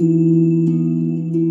Música